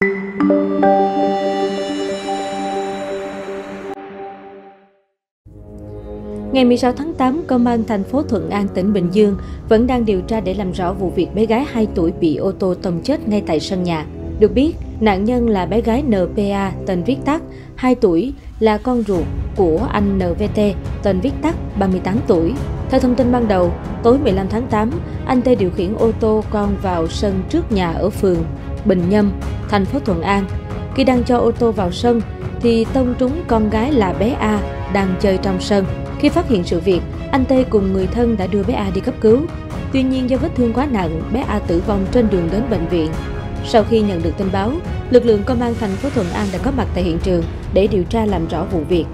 Ngày 16 tháng 8, Công an thành phố Thuận An, tỉnh Bình Dương vẫn đang điều tra để làm rõ vụ việc bé gái 2 tuổi bị ô tô tông chết ngay tại sân nhà. Được biết, nạn nhân là bé gái NPA tên viết tắt, 2 tuổi, là con ruột của anh NVT tên viết tắt, 38 tuổi. Theo thông tin ban đầu, tối 15 tháng 8, anh T điều khiển ô tô con vào sân trước nhà ở phường Bình Nhâm, thành phố Thuận An. Khi đang cho ô tô vào sân, thì tông trúng con gái là bé A đang chơi trong sân. Khi phát hiện sự việc, anh Tê cùng người thân đã đưa bé A đi cấp cứu. Tuy nhiên do vết thương quá nặng, bé A tử vong trên đường đến bệnh viện. Sau khi nhận được tin báo, lực lượng công an thành phố Thuận An đã có mặt tại hiện trường để điều tra làm rõ vụ việc.